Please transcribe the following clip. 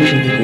为什么